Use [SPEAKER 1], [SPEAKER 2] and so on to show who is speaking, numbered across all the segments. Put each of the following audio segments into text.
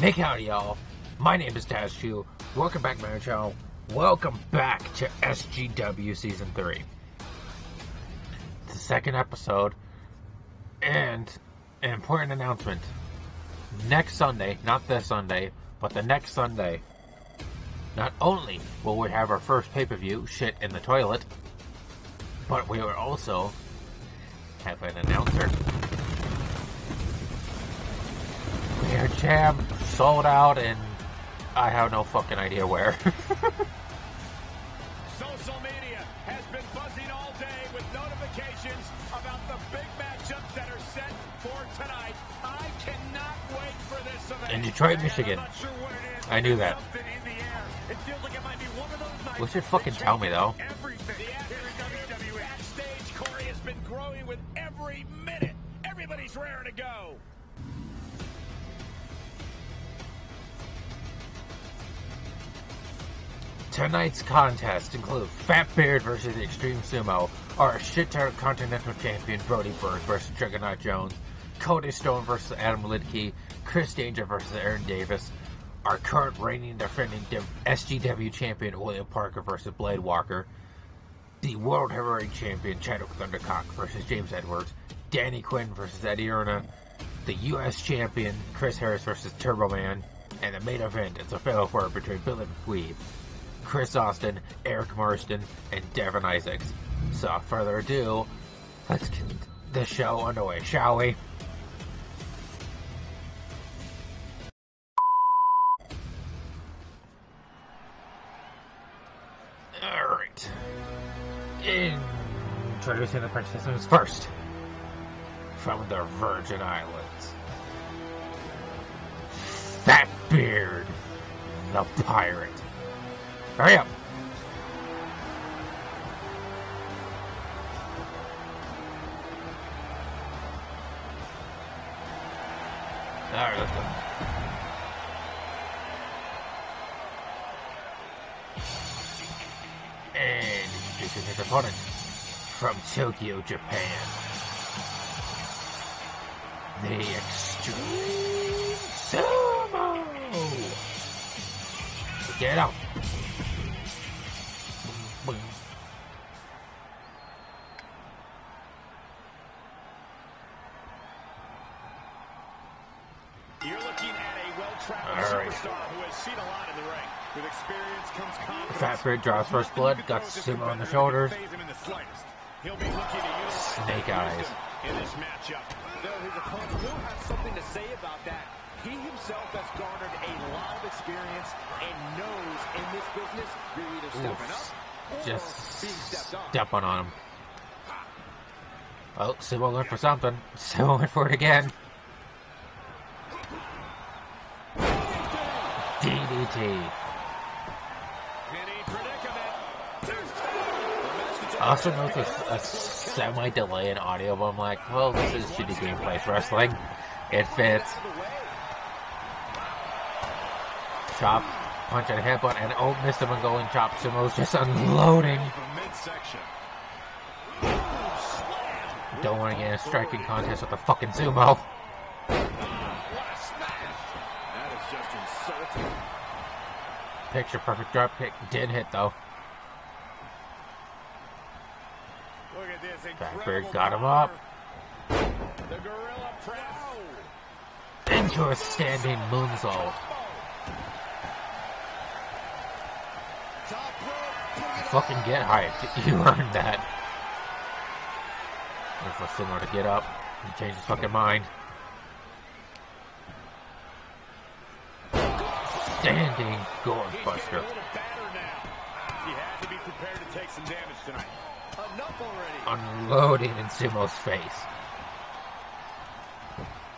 [SPEAKER 1] Make howdy, y'all. My name is Taz Chu. Welcome back to my channel. Welcome back to SGW Season 3. It's the second episode, and an important announcement. Next Sunday, not this Sunday, but the next Sunday, not only will we have our first pay-per-view, Shit in the Toilet, but we will also have an announcer. Air Jam sold out and I have no fucking idea where.
[SPEAKER 2] Social media has been buzzing all day with notifications about the big matchups that are set for tonight. I cannot wait for this event.
[SPEAKER 1] In Detroit, Michigan.
[SPEAKER 2] I'm not sure what it is,
[SPEAKER 1] I knew that.
[SPEAKER 2] something in the air. It feels like it might be one of those nights
[SPEAKER 1] Wish fucking tell me, though.
[SPEAKER 2] changes Everything here in WWE. Backstage, Corey has been growing with every minute. Everybody's raring to go.
[SPEAKER 1] Tonight's contest include Fat Beard versus Extreme Sumo, our shit terror Continental Champion Brody Burke versus Juggernaut Jones, Cody Stone versus Adam Lidke, Chris Danger versus Aaron Davis, our current reigning defending SGW Champion William Parker versus Blade Walker, the World Heavyweight Champion Chadwick Thundercock versus James Edwards, Danny Quinn versus Eddie Erna, the U.S. Champion Chris Harris versus Turbo Man, and the main event is a fatal four between Billy McWeeb, Chris Austin, Eric Marston, and Devin Isaacs. So, without further ado, let's get the show underway, shall we? Alright. Introducing the participants first. From the Virgin Islands. Fat Beard, the pirate. Hurry up. Alright. And introducing his opponent from Tokyo, Japan. The Extreme Sumo! Get out!
[SPEAKER 2] Confidence.
[SPEAKER 1] Draws first blood, got Sumo on the shoulders. Snake eyes.
[SPEAKER 2] in this matchup.
[SPEAKER 3] Though his opponent will have something to say about that. He himself has garnered a lot of experience and knows in this business you're either stepping up or
[SPEAKER 1] Just
[SPEAKER 3] being stepped on.
[SPEAKER 1] stepping on him. Oh, Sumo went for something. Sumo went for it again. DDT. I also noticed a semi delay in audio, but I'm like, well, this is shitty gameplay for wrestling. It fits. Chop, punch and a headbutt, and oh, a Mongolian chop. Sumo's just unloading. Don't want to get in a striking contest with the fucking Sumo.
[SPEAKER 2] A.
[SPEAKER 1] Picture perfect drop kick. Did hit though.
[SPEAKER 2] Look at this
[SPEAKER 1] Backbird got him up.
[SPEAKER 2] The gorilla press.
[SPEAKER 1] Into a standing moonsault. Fucking get hyped. You earned that. Wait for Sumo to get up and change his fucking mind. Standing gore buster.
[SPEAKER 2] a little battered now. He had to be prepared to take some damage tonight.
[SPEAKER 3] Enough already.
[SPEAKER 1] Unloading in Sumo's face.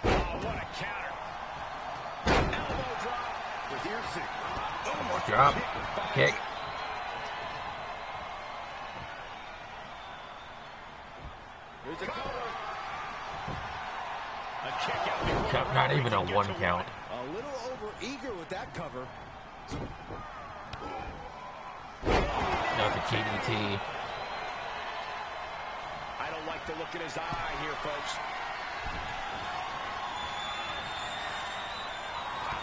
[SPEAKER 2] Oh, what a counter. Elbow drop.
[SPEAKER 1] One more drop. Kick.
[SPEAKER 3] Here's a cover.
[SPEAKER 2] A kick out
[SPEAKER 1] Not even a one count.
[SPEAKER 3] A little over eager with that cover.
[SPEAKER 1] Another DDT.
[SPEAKER 2] I don't the look in his eye here, folks.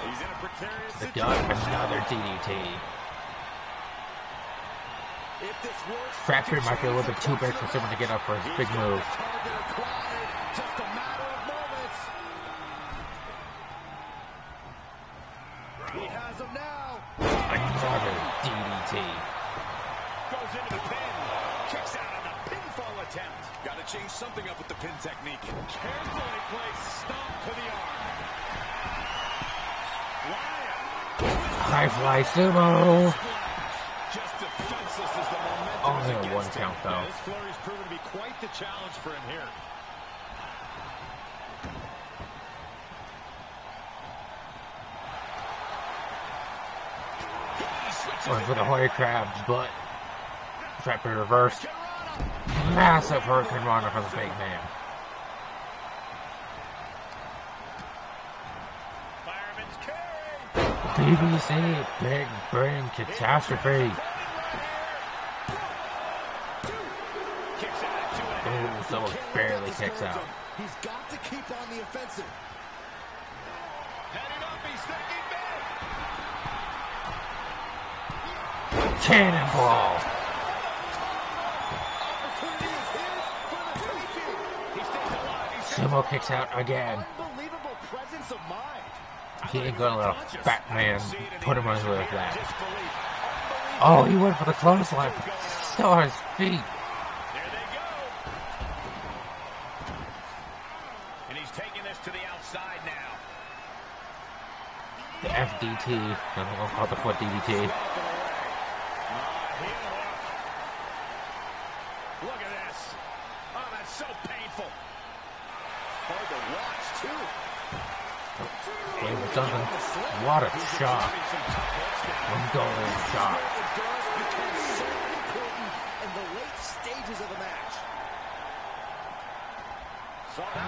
[SPEAKER 3] He's in a precarious
[SPEAKER 1] The
[SPEAKER 3] situation.
[SPEAKER 1] another DDT.
[SPEAKER 3] If this works,
[SPEAKER 1] Fat might be a little bit too big for someone to get up for his big move.
[SPEAKER 3] target acquired.
[SPEAKER 2] Attempt.
[SPEAKER 3] Got to change something up with the pin technique.
[SPEAKER 2] Carefully placed stomp to the arm.
[SPEAKER 1] High fly sumo.
[SPEAKER 3] Just defenseless as the momentum
[SPEAKER 1] Only a one count though.
[SPEAKER 2] This flurry's proven to be quite the challenge for him here.
[SPEAKER 1] Going for the. Hoya crabs, but Beard reversed. Massive Hurricane Rana from the big man.
[SPEAKER 2] Fireman's.
[SPEAKER 1] BBC Big Brain Catastrophe.
[SPEAKER 2] Kicks out at two and a half.
[SPEAKER 1] Ooh, someone barely kicks out.
[SPEAKER 3] He's got to keep on the offensive.
[SPEAKER 2] Heading up, he's thinking big.
[SPEAKER 1] Cannonball. Sumo kicks out again.
[SPEAKER 3] Unbelievable presence of mind.
[SPEAKER 1] He ain't gonna let a fat man put him under like that. Oh, he went for the clothesline. Still on his feet.
[SPEAKER 2] There they go. And he's taking this to the outside now.
[SPEAKER 1] The FDT. I'm gonna call the foot DDT.
[SPEAKER 2] Uh, heel hook. Look at this. Oh, that's so painful.
[SPEAKER 3] Hard to watch, too.
[SPEAKER 1] David Duncan. What a shot. One golden shot.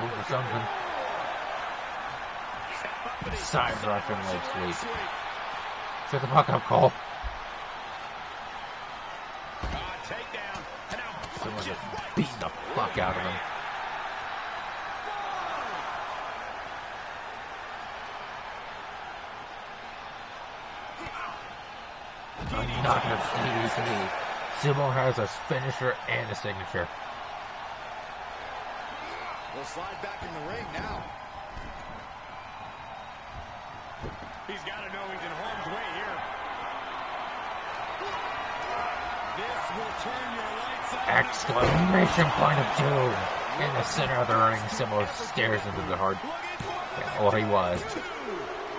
[SPEAKER 1] Move
[SPEAKER 3] one
[SPEAKER 1] something. Side rush and sweep. Shut the fuck up, Cole.
[SPEAKER 2] Ah, takedown. And now
[SPEAKER 1] Someone
[SPEAKER 2] punches
[SPEAKER 1] just
[SPEAKER 2] right.
[SPEAKER 1] beating the fuck out of him. Another DDT. Sumo has a finisher and a signature.
[SPEAKER 3] We'll slide back in the ring now.
[SPEAKER 2] He's got to know he's in harm's way here. This will turn your lights out.
[SPEAKER 1] Exclamation point of doom. In the center of the ring, Sumo stares into the hard. Yeah, well, he was.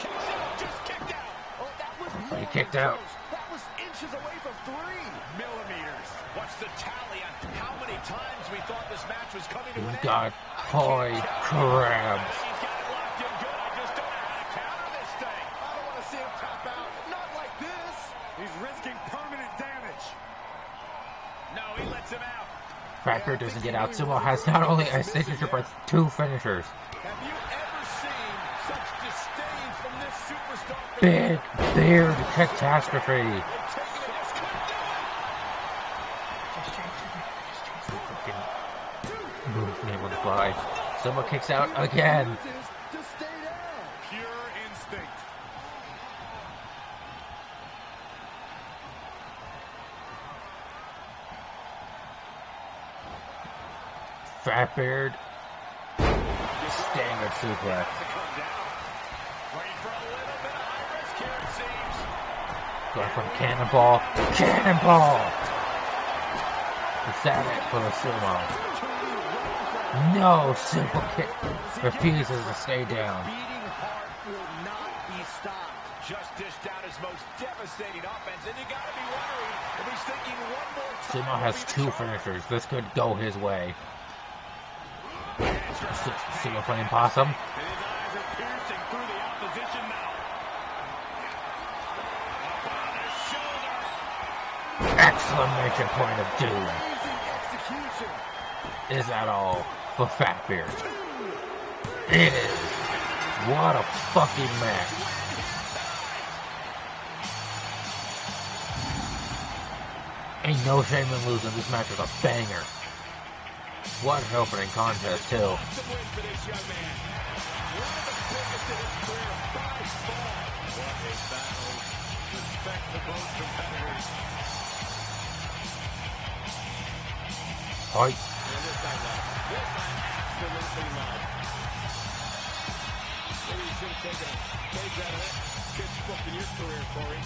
[SPEAKER 2] Kicks out, just kicked out.
[SPEAKER 3] Oh, that was
[SPEAKER 1] But he kicked out.
[SPEAKER 3] close. That was inches away from three.
[SPEAKER 2] Millimeters. What's the tally on how many times we thought this match was coming to an
[SPEAKER 1] He's
[SPEAKER 2] end?
[SPEAKER 1] got Hoy crabs.
[SPEAKER 2] He's got it locked in good. I just don't know how to counter this thing.
[SPEAKER 3] I don't want to see him tap out. Not like this.
[SPEAKER 2] He's risking permanent damage. No, he lets him out.
[SPEAKER 1] Doesn't get out. Sumo has not only a signature but two finishers. Big Beard Catastrophe.
[SPEAKER 2] taking it as couldn't do it.
[SPEAKER 1] Move name on the fly. Sumo kicks out again.
[SPEAKER 3] Chooses to stay down.
[SPEAKER 2] Pure instinct.
[SPEAKER 1] Fat Beard. Standard suplex.
[SPEAKER 2] To come down. Ready for a little bit of high risk here, it seems.
[SPEAKER 1] Going from Cannonball. Cannonball! Is that it for the Sumo? No, Sumo kick refuses to stay down.
[SPEAKER 3] Beating heart will not be stopped.
[SPEAKER 2] Just dished out his most devastating offense, and you gotta be wondering if he's thinking one more time.
[SPEAKER 1] Sumo has
[SPEAKER 2] will be the
[SPEAKER 1] two finishers. This could go his way.
[SPEAKER 2] And it's right
[SPEAKER 1] Su- Sumo playing possum.
[SPEAKER 2] And his eyes are piercing through the opposition now. On his shoulder.
[SPEAKER 1] Exclamation point of doom. Is that all for Fat Beard? It is. What a fucking match. Ain't no shame in losing. This match was a banger. What an opening contest, too.
[SPEAKER 2] To
[SPEAKER 3] I love. This I absolutely love. Maybe you should have taken a page out of that kid's book in your career, Corey.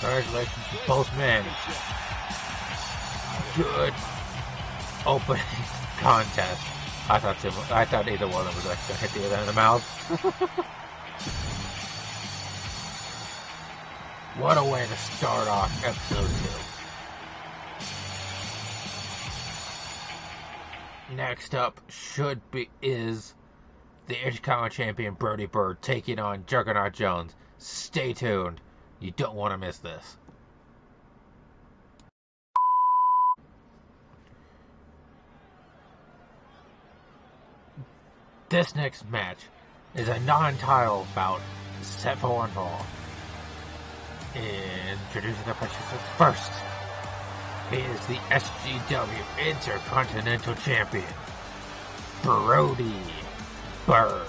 [SPEAKER 1] Congratulations to both men. Good opening contest. I thought Tim, I thought either one of them was like gonna hit the other in the mouth. what a way to start off episode two. Next up should be is the Intercontinental Champion Brody Bird taking on Juggernaut Jones. Stay tuned. You don't want to miss this. This next match is a non-title bout set for one fall. Introducing the participants first. He is the SGW Intercontinental Champion, Brody Bird.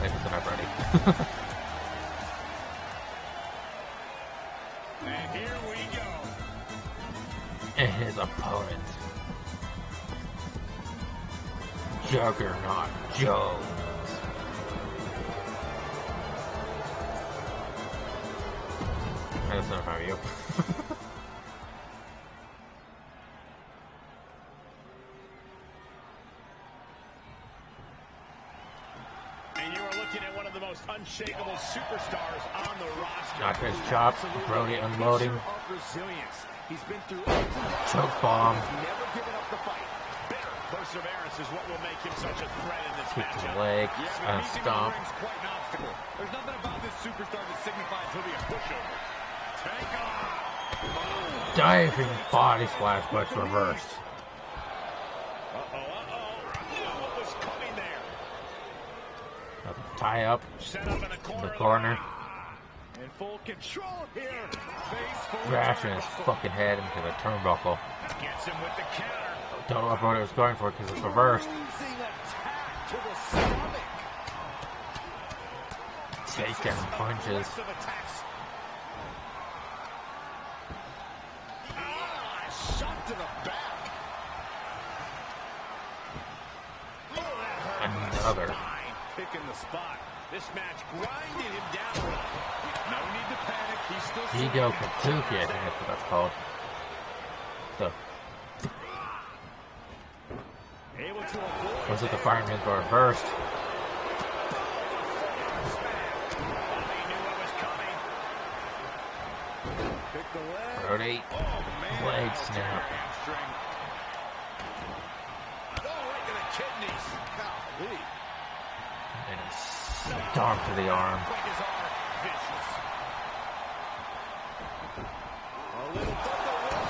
[SPEAKER 1] I guess I'm ready.
[SPEAKER 2] And here we go.
[SPEAKER 1] and his opponent, Juggernaut Jones. I don't how you.
[SPEAKER 2] And you are looking at one of the most unshakable superstars on the roster.
[SPEAKER 1] Not his chop, Brody unloading.
[SPEAKER 3] He's been through ups and downs.
[SPEAKER 1] choke bomb,
[SPEAKER 3] never given up the fight.
[SPEAKER 2] Bitter perseverance is what will make him such a threat in this
[SPEAKER 1] kick
[SPEAKER 2] matchup.
[SPEAKER 1] legs,
[SPEAKER 3] Yeah, uh,
[SPEAKER 1] and a
[SPEAKER 3] but meeting in the
[SPEAKER 1] stomp.
[SPEAKER 3] quite an obstacle. There's nothing about this superstar that signifies he'll be a pushover.
[SPEAKER 1] Diving body splash, but it's reversed.
[SPEAKER 2] Uh-oh, uh-oh. Knew what was coming there.
[SPEAKER 1] A tie up
[SPEAKER 2] Set up in
[SPEAKER 1] in
[SPEAKER 2] corner.
[SPEAKER 1] the corner,
[SPEAKER 3] In full control here.
[SPEAKER 1] Crashing his fucking head into the turnbuckle.
[SPEAKER 2] Gets him with the counter.
[SPEAKER 1] Don't know what Brody was going for because it's reversed.
[SPEAKER 3] Bruising attack to the stomach.
[SPEAKER 1] Punches.
[SPEAKER 2] List of attacks. Ah, shot to the back.
[SPEAKER 1] Another.
[SPEAKER 2] Picking the spot. This match grinded him down. No need to panic. He's still
[SPEAKER 1] Ego Kabuki, I think that's what that's called. So,
[SPEAKER 2] able to avoid.
[SPEAKER 1] was it the fireman's reversed?
[SPEAKER 2] He knew what was coming.
[SPEAKER 3] Pick the leg.
[SPEAKER 1] Brody,
[SPEAKER 2] Oh, man.
[SPEAKER 1] Blade
[SPEAKER 2] Oh,
[SPEAKER 1] snap.
[SPEAKER 2] hamstring. Oh, right to the kidneys. Golly.
[SPEAKER 1] And a stomp to the arm.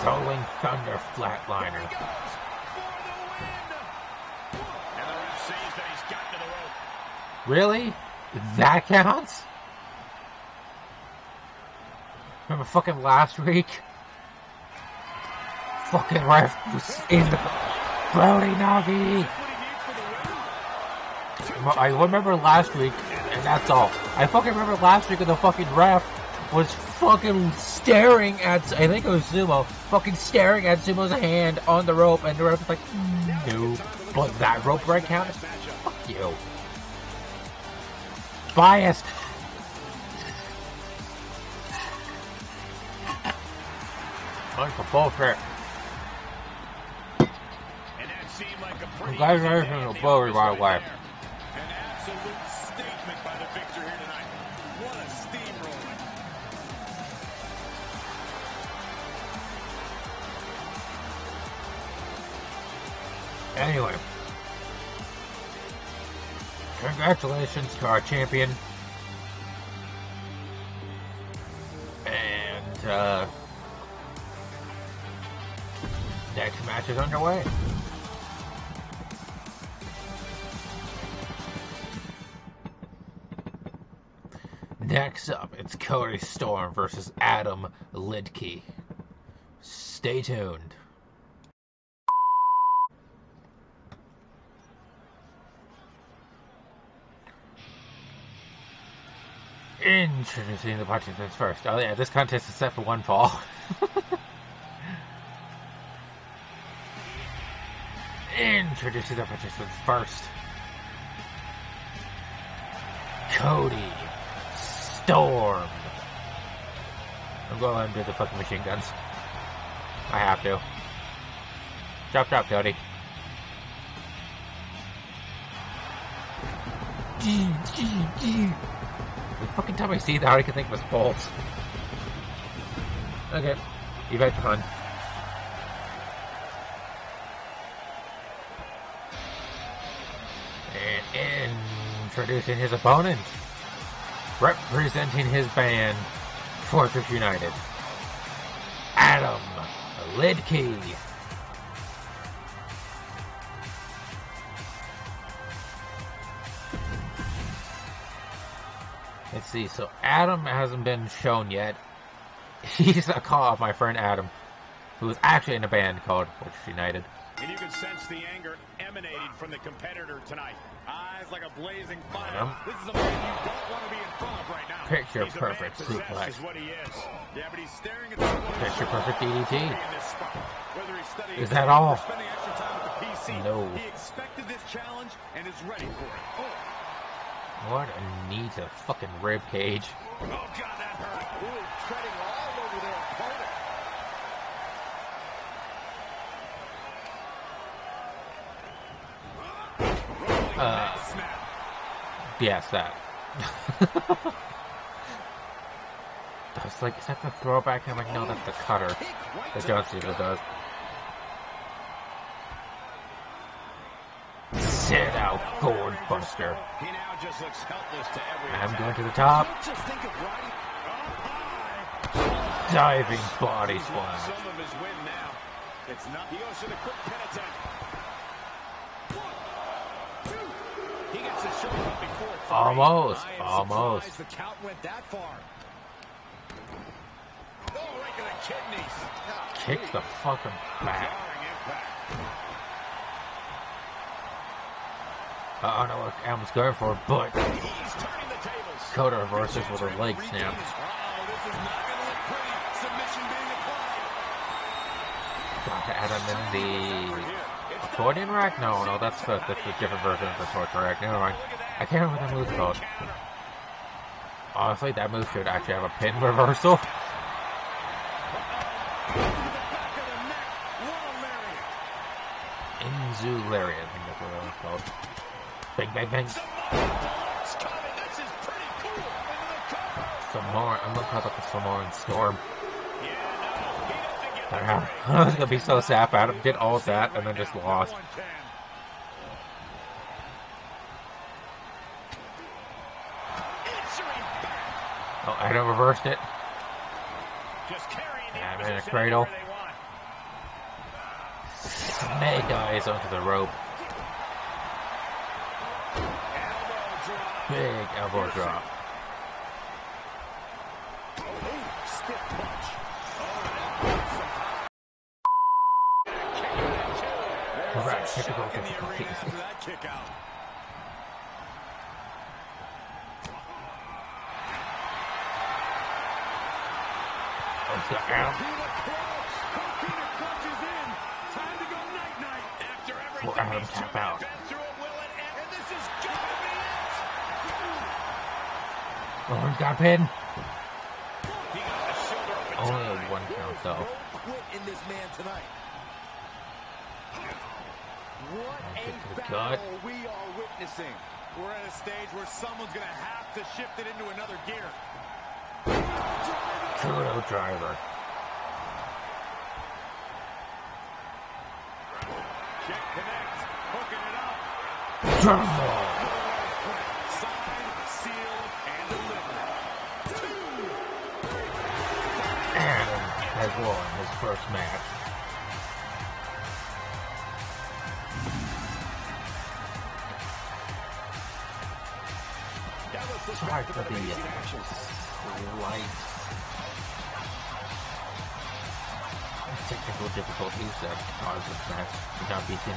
[SPEAKER 1] Rolling Thunder Flatliner. Really? That counts? Remember fucking last week? Fucking ref was in the Brody Nagi.
[SPEAKER 2] What he needs for the win.
[SPEAKER 1] I remember last week, and that's all. I fucking remember last week, and the fucking ref was fucking staring at. I think it was Sumo, fucking staring at Sumo's hand on the rope, and the ref was like, "Mm, "No, but that rope break counted. Fuck you, biased." Bunch of bullshit.
[SPEAKER 2] And that seemed like a pretty
[SPEAKER 1] Congratulations
[SPEAKER 2] easy
[SPEAKER 1] to
[SPEAKER 2] day in the
[SPEAKER 1] by the way. Congratulations to our champion. And, uh, next match is underway. Next up, it's Cody Storm versus Adam Lidke. Stay tuned. Introducing the participants first. Oh yeah, this contest is set for one fall. Introducing the participants first. Cody Storm. I'm going to do the fucking machine guns. I have to. Drop, drop, Cody. The fucking time I see that, I can think of was bolts. Okay, you've had fun. And introducing his opponent, representing his band, Fortress United, Adam Lidkey. See. So Adam hasn't been shown yet. He's a call of my friend Adam, who is actually in a band called Fortress United.
[SPEAKER 2] And you can sense the anger emanating from the competitor tonight. Eyes like a blazing fire.
[SPEAKER 1] Adam.
[SPEAKER 2] This is a man you don't want to be in front of right now.
[SPEAKER 1] Picture
[SPEAKER 2] he's
[SPEAKER 1] perfect
[SPEAKER 2] a man possessed
[SPEAKER 1] suplex.
[SPEAKER 2] is what he is. Yeah, but he's staring at
[SPEAKER 1] Picture perfect DDT.
[SPEAKER 2] in this spot. Whether he's studying
[SPEAKER 1] Is that all?
[SPEAKER 2] or spending extra time with the PC,
[SPEAKER 1] No.
[SPEAKER 2] he expected this challenge and is ready for it. Oh,
[SPEAKER 1] What a neat a fucking rib cage.
[SPEAKER 2] oh God, that hurt.
[SPEAKER 3] Ooh, treading all over their opponent.
[SPEAKER 1] Uh. Yes, that. I like, is that the throwback? I'm like, no, that's the cutter that
[SPEAKER 3] to
[SPEAKER 1] John Cena does. Out, Gourd Buster.
[SPEAKER 2] He now just looks helpless to every
[SPEAKER 1] I'm
[SPEAKER 2] attack.
[SPEAKER 1] going to the top.
[SPEAKER 3] Just think of riding
[SPEAKER 1] Diving body splash.
[SPEAKER 2] some of his win now. It's not. He goes for the quick pin attempt. One, two. He gets shoulder up before three.
[SPEAKER 1] Almost, almost.
[SPEAKER 2] the count went that far. Oh, right to the kidneys.
[SPEAKER 1] Kick the fucking back.
[SPEAKER 2] Jarring impact.
[SPEAKER 1] I don't know what Adam's going for, but
[SPEAKER 2] He's turning the tables.
[SPEAKER 1] Coda reverses with a leg snap.
[SPEAKER 2] Uh-oh, this is not going to look pretty. Submission being applied.
[SPEAKER 1] Got Adam in the accordion rack? No, no, that's the, that's a different version of the torture rack. Never mind. I can't remember what that move's called. Honestly, that move should actually have a pin reversal.
[SPEAKER 2] Back of the neck. What a lariat.
[SPEAKER 1] I think that's what it was called. Bang, bang, bang.
[SPEAKER 2] Samoa's coming. This is pretty cool. Into the cover.
[SPEAKER 1] Samoan, I'm gonna call it the Samoan Storm.
[SPEAKER 2] Yeah, no, he doesn't get the
[SPEAKER 1] Damn.
[SPEAKER 2] break.
[SPEAKER 1] I was gonna be so sad. Adam did all of that and then just lost.
[SPEAKER 2] one can. Answering back.
[SPEAKER 1] Oh, Adam reversed it.
[SPEAKER 2] Just carrying the
[SPEAKER 1] in a cradle.
[SPEAKER 2] they want.
[SPEAKER 1] Onto the rope.
[SPEAKER 2] Out at two. There's
[SPEAKER 1] Correct.
[SPEAKER 2] some
[SPEAKER 1] Typical
[SPEAKER 2] shock the
[SPEAKER 1] difficulty.
[SPEAKER 2] that kick out.
[SPEAKER 1] Adam.
[SPEAKER 2] Coquina close. Coquina clutches in. Time to go night-night. After everything
[SPEAKER 1] Will Adam
[SPEAKER 2] these two
[SPEAKER 1] tap
[SPEAKER 2] men
[SPEAKER 1] out?
[SPEAKER 2] have been through, will it end? And this is gonna be it.
[SPEAKER 1] Oh, he's got a pin.
[SPEAKER 2] He got the shoulder up in
[SPEAKER 1] Only a
[SPEAKER 2] time.
[SPEAKER 1] one count
[SPEAKER 3] There's
[SPEAKER 1] though.
[SPEAKER 3] quit in this man tonight. What a
[SPEAKER 1] get to the
[SPEAKER 3] battle
[SPEAKER 1] gut.
[SPEAKER 3] we are witnessing.
[SPEAKER 2] We're at a stage where someone's gonna have to shift it into another gear.
[SPEAKER 1] Kudo driver.
[SPEAKER 2] Kick connects, hooking it up.
[SPEAKER 1] Drumroll. Adam has won his first match. Sorry for the uh,
[SPEAKER 2] action.
[SPEAKER 1] technical difficulties that caused this match to not be seen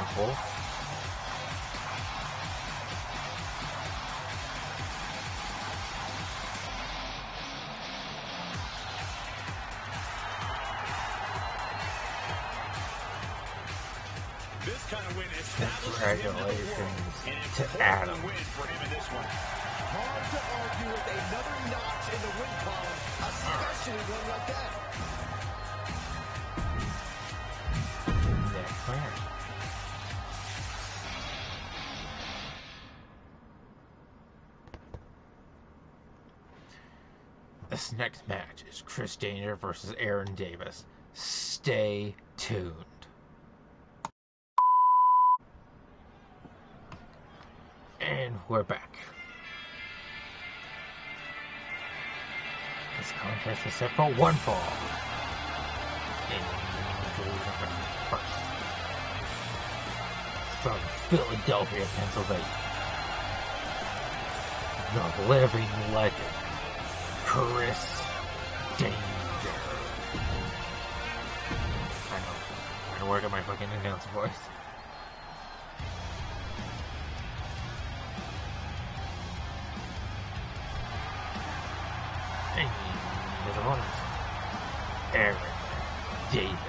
[SPEAKER 2] This
[SPEAKER 1] next match is Chris Danger versus Aaron Davis. Stay tuned. And we're back. This contest is set for one fall. From Philadelphia, Pennsylvania. The living legend, Chris Danger. I know. I Trying to work on my fucking announcer voice. And his opponent, Aaron Davis.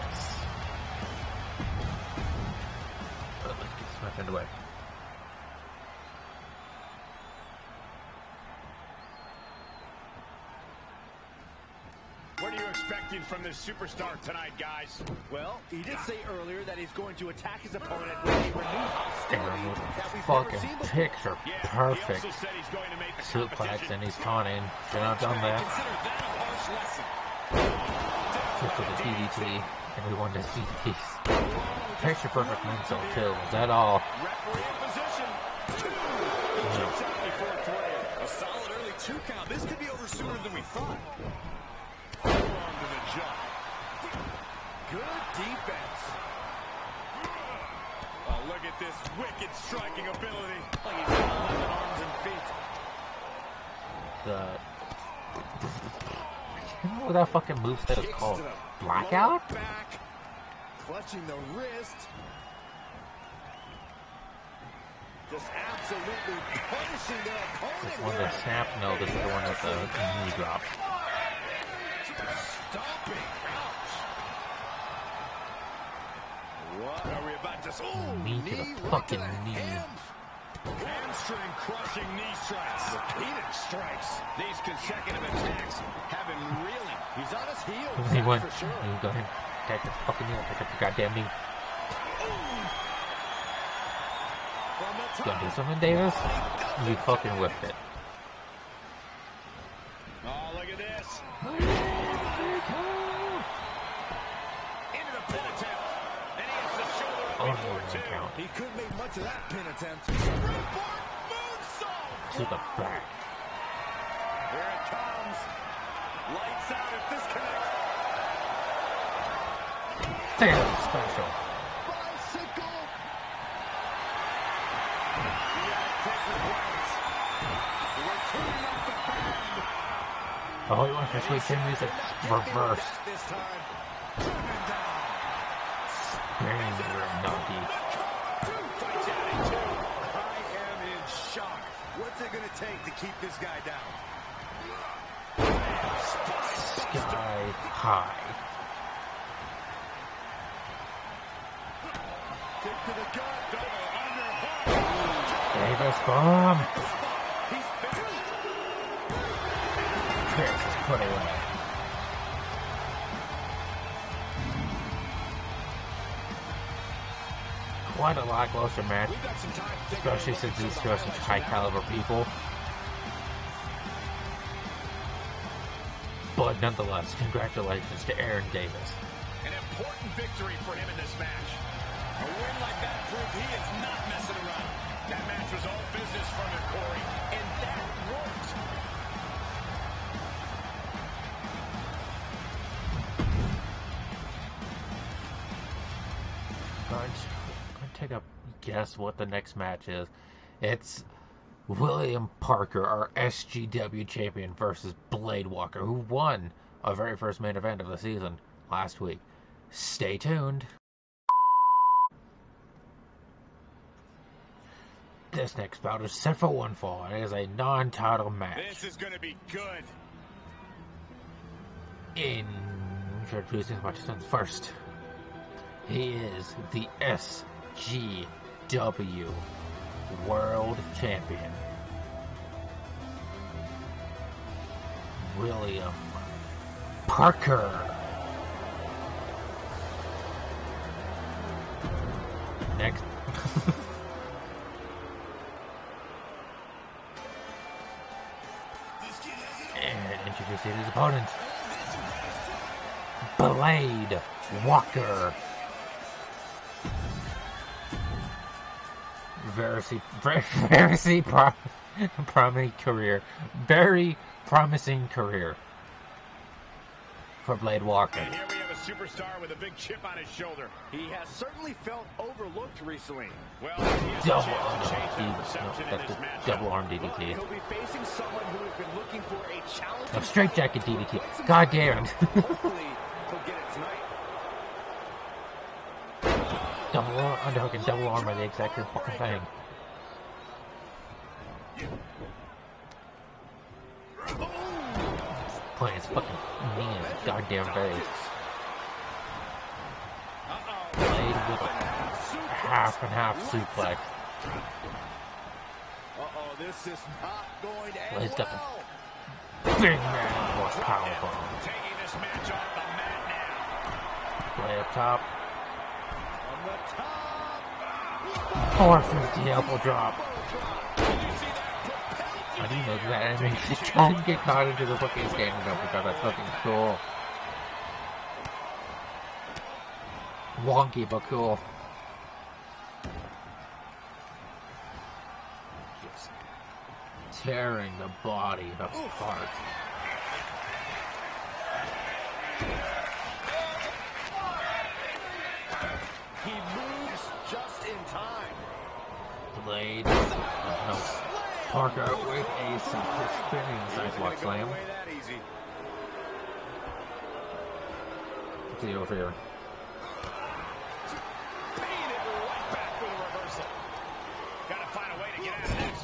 [SPEAKER 2] From this superstar tonight, guys?
[SPEAKER 3] Well, he did say earlier that he's going to attack his opponent with a renewed hostility
[SPEAKER 1] Aaron
[SPEAKER 3] that we've
[SPEAKER 1] fucking
[SPEAKER 3] never seen
[SPEAKER 1] picture
[SPEAKER 2] Yeah,
[SPEAKER 1] perfect
[SPEAKER 2] He also said he's going to make the
[SPEAKER 1] suplex and he's taunting. Should not have done that.
[SPEAKER 2] Consider that a harsh lesson.
[SPEAKER 1] Just for the DDT, and we won the DDTs. Picture perfect mental too. Was that all?
[SPEAKER 2] Referee in position. Two.
[SPEAKER 1] No.
[SPEAKER 2] Jumps out before three.
[SPEAKER 3] A solid early two count. This could be over sooner than we thought.
[SPEAKER 2] Forearm to the jump.
[SPEAKER 3] Good defense.
[SPEAKER 2] Oh, look at this wicked striking ability.
[SPEAKER 3] Like he's got 11 arms and feet.
[SPEAKER 1] The what that fucking moveset is called? Blackout?
[SPEAKER 3] Back. Clutching the wrist. Just absolutely punishing their opponent.
[SPEAKER 1] One the snap. No, this is the one with the knee drop.
[SPEAKER 2] What are we about to see?
[SPEAKER 3] Ooh,
[SPEAKER 1] Knee to the
[SPEAKER 3] right
[SPEAKER 1] fucking
[SPEAKER 3] the
[SPEAKER 1] knee.
[SPEAKER 3] hams.
[SPEAKER 2] Hamstring crushing knee strikes.
[SPEAKER 3] Repeated strikes.
[SPEAKER 2] These consecutive attacks have him reeling.
[SPEAKER 3] He's on his heels.
[SPEAKER 1] He
[SPEAKER 3] that's
[SPEAKER 1] went.
[SPEAKER 3] for sure.
[SPEAKER 1] You go ahead. Take the fucking knee. Pick up your goddamn knee.
[SPEAKER 3] From the
[SPEAKER 1] You gonna do something, Davis? You fucking whipped it.
[SPEAKER 2] Oh, look at this. Into the pin attempt. And he hits the shoulder up
[SPEAKER 1] Oh, no,
[SPEAKER 3] He couldn't make much of that pin attempt. Springboard moonsault.
[SPEAKER 1] To the back.
[SPEAKER 2] Here it comes. Lights out if this connects.
[SPEAKER 1] Damn special.
[SPEAKER 3] Bicycle.
[SPEAKER 2] Oh, he has taken breaths.
[SPEAKER 3] We're turning up the.
[SPEAKER 1] Oh, you want to sweet chin music? Reverse.
[SPEAKER 3] This time. Driven down.
[SPEAKER 1] Banger donkey.
[SPEAKER 2] Fights out in two.
[SPEAKER 3] I am in shock. What's it going to take to keep this guy down?
[SPEAKER 1] Sky high.
[SPEAKER 3] Kick to the gut.
[SPEAKER 2] Double underhook.
[SPEAKER 1] Davis bomb.
[SPEAKER 3] He's
[SPEAKER 1] is put away. Quite a lackluster match, especially since these two are such high caliber people. But nonetheless, congratulations to Aaron Davis.
[SPEAKER 2] An important victory for him in this match. A win like that proved he is not messing around. That match was all business from him, Corey.
[SPEAKER 1] Take a guess what the next match is. It's William Parker, our SGW champion, versus Blade Walker, who won our very first main event of the season last week. Stay tuned. This next bout is set for one fall and it is a non-title match.
[SPEAKER 2] This is going to be good.
[SPEAKER 1] In introducing participants first. He is the SGW World Champion. William Parker. Next. and introducing his opponent. Blade Walker. Very, very, promising career. Very promising career for Blade Walker.
[SPEAKER 2] And here we have a superstar with a big chip on his shoulder.
[SPEAKER 3] He has certainly felt overlooked recently.
[SPEAKER 2] Well, a
[SPEAKER 1] Double
[SPEAKER 2] chance
[SPEAKER 1] arm
[SPEAKER 2] to change that
[SPEAKER 1] DDT. No, that's
[SPEAKER 2] this
[SPEAKER 1] the double arm DDT.
[SPEAKER 3] He'll be facing someone who has been looking for a challenge.
[SPEAKER 1] No, straight jacket DDT. God damn.
[SPEAKER 3] Hopefully, he'll get it tonight.
[SPEAKER 1] Double underhook and double arm are the exact same fucking thing. Putting his fucking knee in his goddamn face. Blade with a half and half suplex.
[SPEAKER 3] Uh-oh, this is not going to end
[SPEAKER 1] Blade's got
[SPEAKER 3] well.
[SPEAKER 1] Big man powerbomb.
[SPEAKER 2] Taking this match off the mat now.
[SPEAKER 1] Play up top.
[SPEAKER 3] On the top.
[SPEAKER 1] 450 elbow drop. I didn't know that animation can get caught into the fucking standing because that's fucking cool. Wonky but cool. Just tearing the body apart.
[SPEAKER 3] He moves just in time.
[SPEAKER 1] Blade. No. Parker with a spinning sidewalk slam.
[SPEAKER 3] away that
[SPEAKER 1] over here.
[SPEAKER 2] Paying it right back with a reversal. Gotta find a to get out of this.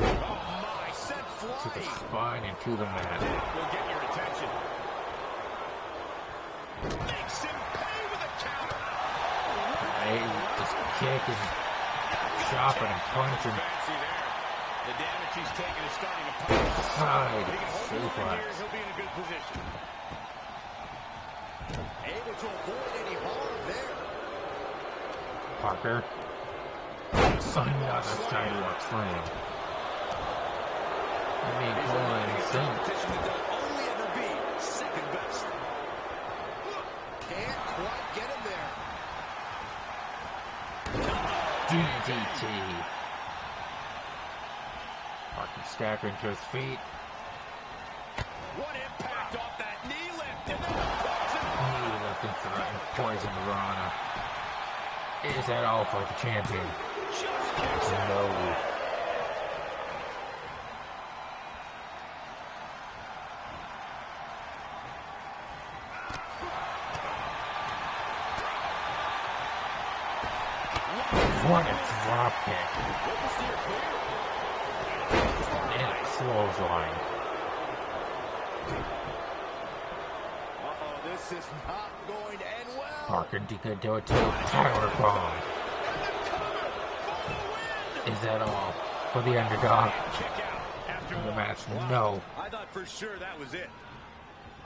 [SPEAKER 2] Oh my, sent
[SPEAKER 1] To the spine and to the mat.
[SPEAKER 2] Will get your attention. Makes him pay with a counter.
[SPEAKER 1] Blade just kicking, chopping and punching.
[SPEAKER 2] The damage he's is starting to pile.
[SPEAKER 1] Suplex.
[SPEAKER 2] he'll be in a good position.
[SPEAKER 3] Able to avoid any harm there.
[SPEAKER 1] Parker. Slam. I mean, Cole and Sink.
[SPEAKER 3] Competition that they'll only ever be second best. Can't quite get him there.
[SPEAKER 1] DDT. Parker staggering to his feet.
[SPEAKER 2] What impact off that knee lift.
[SPEAKER 1] Knee for and poison Rana. Is that all for the champion?
[SPEAKER 2] just kicks out.
[SPEAKER 1] No. What a And a clothesline.
[SPEAKER 3] Uh-oh, this is not going to end well.
[SPEAKER 1] Parker could do it. Power bomb. Is that all for the underdog
[SPEAKER 2] Kick out after
[SPEAKER 1] in the match? No,
[SPEAKER 3] I thought for sure that was it.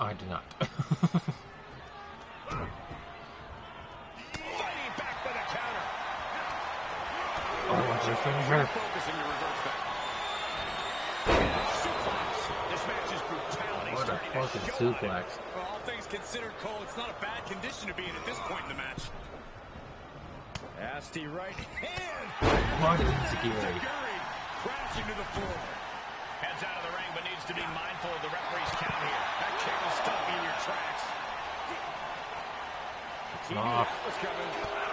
[SPEAKER 1] I do not.
[SPEAKER 2] Fighting back with a counter.
[SPEAKER 1] oh, what's your finisher?
[SPEAKER 3] Focusing to reverse that.
[SPEAKER 2] Suplex. This match's brutality
[SPEAKER 1] What a fucking
[SPEAKER 2] on
[SPEAKER 1] suplex.
[SPEAKER 2] Well, all things considered, Cole, it's not a bad condition to be in at this point in the match. Nasty right hand.
[SPEAKER 1] What insecurity.
[SPEAKER 2] Seguri crashing to the floor. Heads out of the ring, but needs to be mindful of the referee's count here. That kick will stop you in your tracks.
[SPEAKER 1] It's
[SPEAKER 3] He
[SPEAKER 1] off.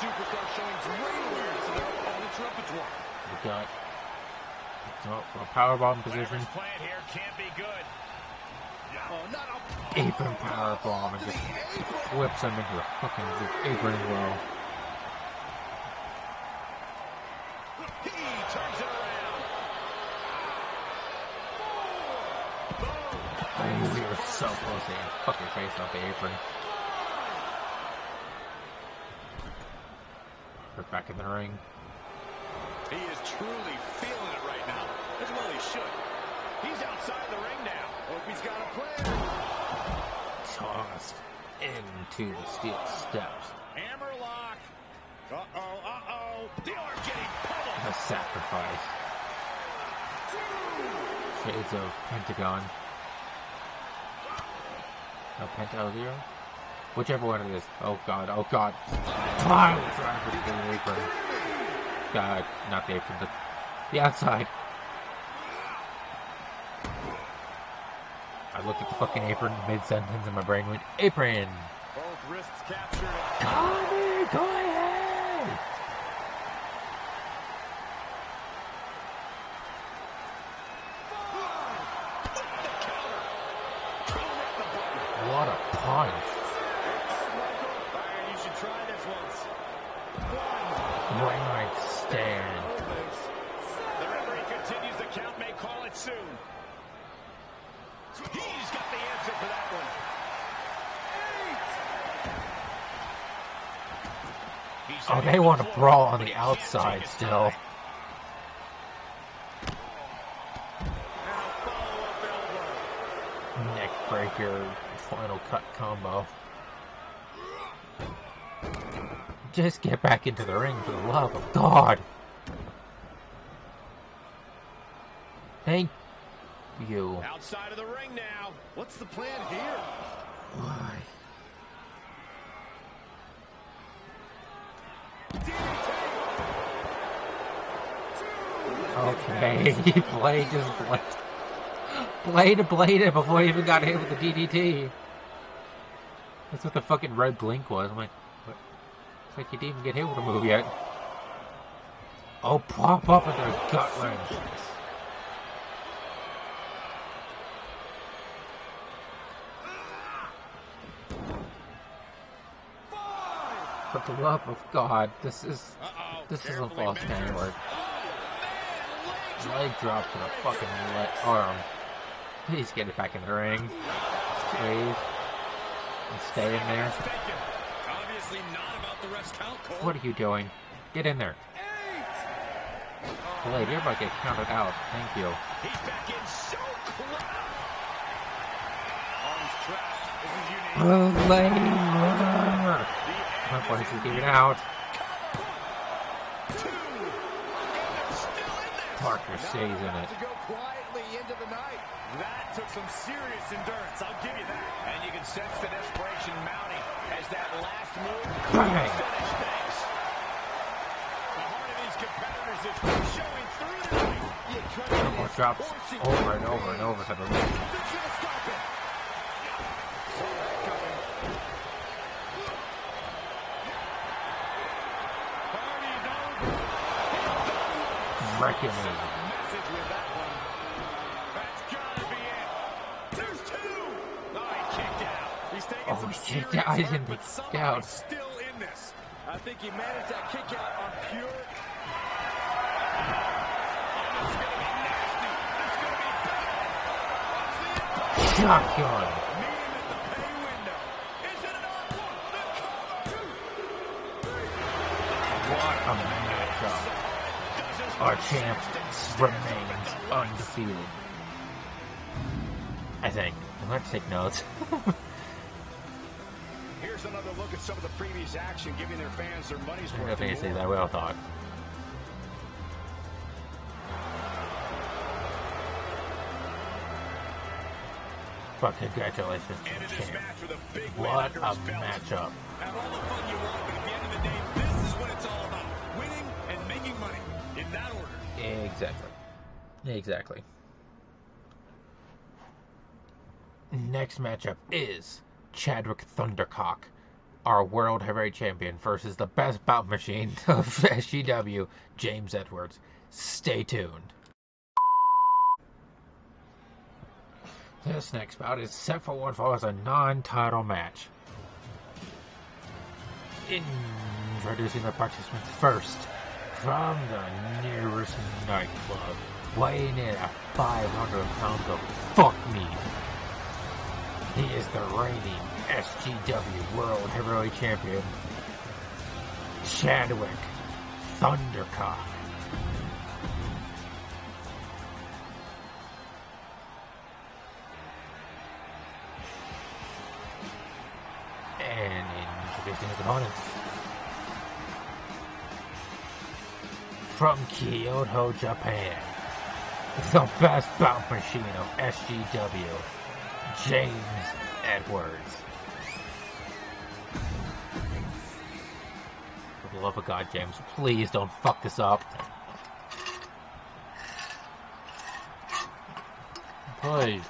[SPEAKER 3] That was coming. Both superstars showing great awareness of their opponent's repertoire.
[SPEAKER 1] We got oh, from a power bomb position.
[SPEAKER 2] Whatever's here can't be good.
[SPEAKER 3] Oh, not a
[SPEAKER 1] Apron power bomb and just whips him into a fucking apron roll.
[SPEAKER 2] He turns it around.
[SPEAKER 1] Oh, we were so close to fuck your face off the apron. Chadwick back in the ring.
[SPEAKER 2] He is truly feeling it right now. As well he should. He's outside the ring now. Hope he's got a plan.
[SPEAKER 1] Tossed into the steel steps.
[SPEAKER 2] Hammerlock. Uh-oh, uh-oh. Arm getting pummeled.
[SPEAKER 1] The sacrifice. Shades of Pentagon. No, Pentagon Zero? Whichever one it is. Oh god, oh god. Pile drive with the apron. God, not the apron, the, the outside. I looked at the fucking apron mid-sentence and my brain went, apron!
[SPEAKER 2] Both wrists captured.
[SPEAKER 1] Connie, go ahead! What a punch.
[SPEAKER 2] Byron, you should try this once.
[SPEAKER 1] Right stand.
[SPEAKER 2] The referee continues the count, may call it soon. He's got the answer for that one.
[SPEAKER 1] They want to brawl on the outside still.
[SPEAKER 2] And a follow-up elbow.
[SPEAKER 1] Neck breaker, final cut combo. Just get back into the ring for the love of God. Thank you.
[SPEAKER 2] Outside of the ring now. What's the plan here?
[SPEAKER 1] Why? Okay, Blade just blade. Blade blade it before he even got hit with the DDT. That's what the fucking red blink was. I'm like, what? It's like he didn't even get hit with a move yet. Oh, pop up with their gut wrench. For the love of God, this is
[SPEAKER 2] Uh-oh.
[SPEAKER 1] this isn't
[SPEAKER 2] Carefully
[SPEAKER 1] false.
[SPEAKER 2] Oh, man, leg
[SPEAKER 1] drop to the fucking leg arm. Please get it back in the ring, please, and stay in there.
[SPEAKER 2] Obviously not about the rest count,
[SPEAKER 1] What are you doing? Get in there. Blade, you're about to get counted out. Thank you.
[SPEAKER 2] He's back in so close. Arms trapped. This is unique.
[SPEAKER 1] Blade! My voice
[SPEAKER 2] is
[SPEAKER 1] giving out.
[SPEAKER 2] Two. And they're still in this.
[SPEAKER 1] Parker stays in it.
[SPEAKER 3] To go quietly into the night.
[SPEAKER 2] That took some serious endurance. I'll give you that. And you can sense the desperation mounting as that last move
[SPEAKER 1] Bang!
[SPEAKER 2] finish things. The heart of these competitors is showing through tonight.
[SPEAKER 1] More drops over and over and over to the ring.
[SPEAKER 3] They're gonna stop it.
[SPEAKER 2] Saw that coming. Party's over.
[SPEAKER 1] Wrecking me.
[SPEAKER 2] Message with that one. That's gotta be it. There's two. Oh, he kicked out. He's taking
[SPEAKER 1] Oh, Oh, oh,
[SPEAKER 2] some
[SPEAKER 1] he kicked out. He
[SPEAKER 2] hurt,
[SPEAKER 1] didn't out.
[SPEAKER 2] still in this.
[SPEAKER 3] I think he managed that kick out on pure.
[SPEAKER 2] Oh, this is
[SPEAKER 1] Our
[SPEAKER 2] first
[SPEAKER 1] champ remains undefeated. I think. I'm going to take notes.
[SPEAKER 2] Here's another look at some of the previous action, giving their fans their money's
[SPEAKER 1] I
[SPEAKER 2] worth.
[SPEAKER 1] think I say that we all thought. But congratulations to the champ.
[SPEAKER 2] match with a big win
[SPEAKER 1] What a matchup.
[SPEAKER 2] That order.
[SPEAKER 1] Exactly. Exactly. Next matchup is Chadwick Thundercock, our World Heavyweight Champion, versus the best bout machine of SGW, James Edwards. Stay tuned. This next bout is set for one fall as a non-title match. Introducing the participants first, from the nearest nightclub, weighing in at 500 pounds of fuck meat. He is the reigning SGW World Heavyweight Champion, Chadwick Thundercock. And introducing his opponents. From Kyoto, Japan, the best bounce machine of SGW, James Edwards. For the love of God, James, please don't fuck this up. Please.